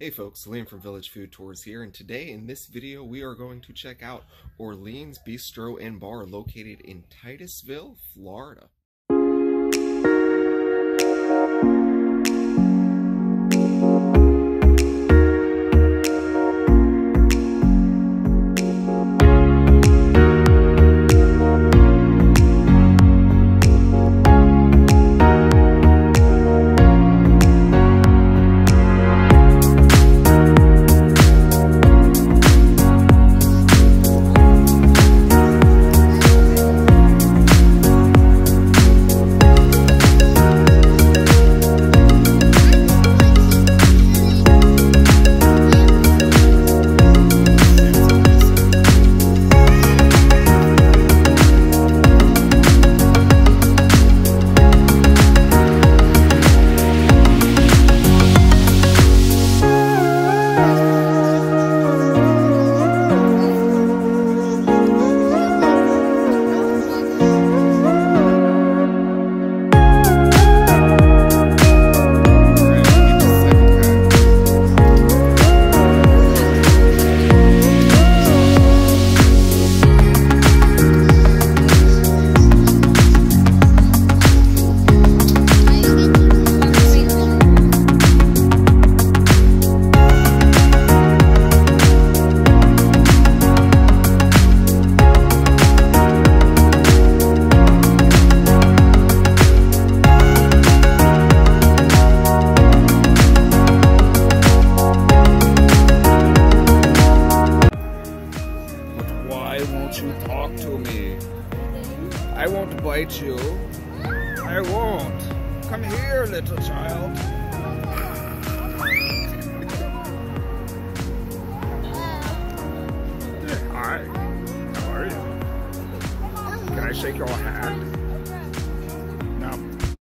Hey folks, Halim from Village Food Tours here, and today in this video we are going to check out Orleans Bistro and Bar located in Titusville, Florida. You talk to me? I won't bite you. I won't. Come here, little child. Hi. How are you? Can I shake your hand?